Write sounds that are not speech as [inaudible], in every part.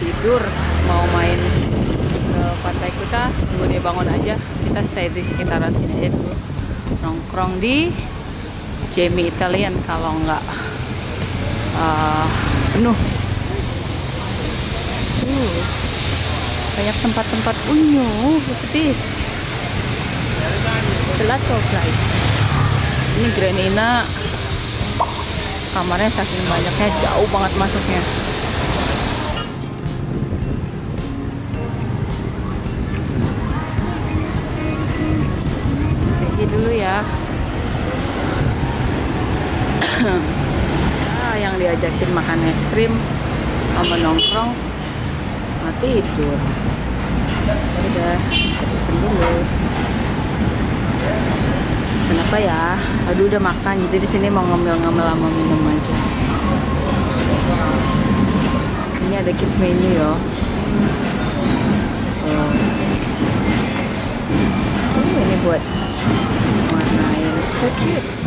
tidur mau main ke Pantai Kuta tunggu dia bangun aja. Kita stay di sekitaran sini aja dulu. Nongkrong di Jamie Italian kalau nggak uh, penuh. Uh, banyak tempat-tempat unyu look at this gelato guys ini Granina. Kamarnya saking banyaknya jauh banget masuknya dulu ya. Ah, yang diajakin makan es krim sama nongkrong mati itu udah pesen dulu. Pesen apa ya? Aduh udah makan. Jadi di sini mau ngambil-ngambil sama minum aja. Ini ada kids menu ya oh. Ini buat so cute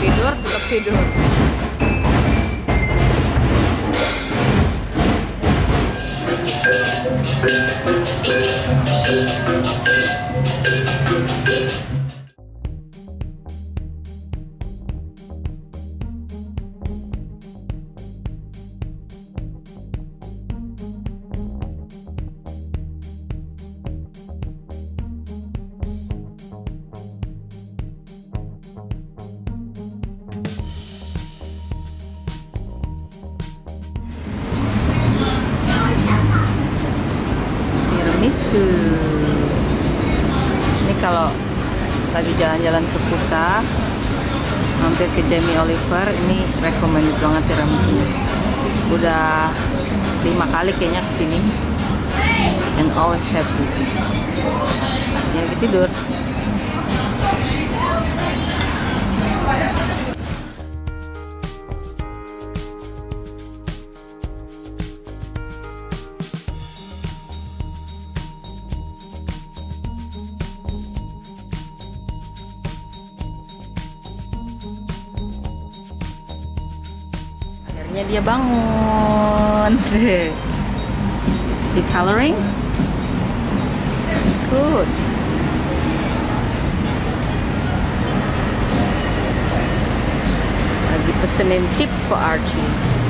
tidur tidur Ini kalau lagi jalan-jalan ke Kuta mampir ke Jamie Oliver ini recommended banget tiramisu udah lima kali kayaknya ke sini and always this. Ya tidur dia bangun. [laughs] Di coloring good. Lagi pesenin chips for Archie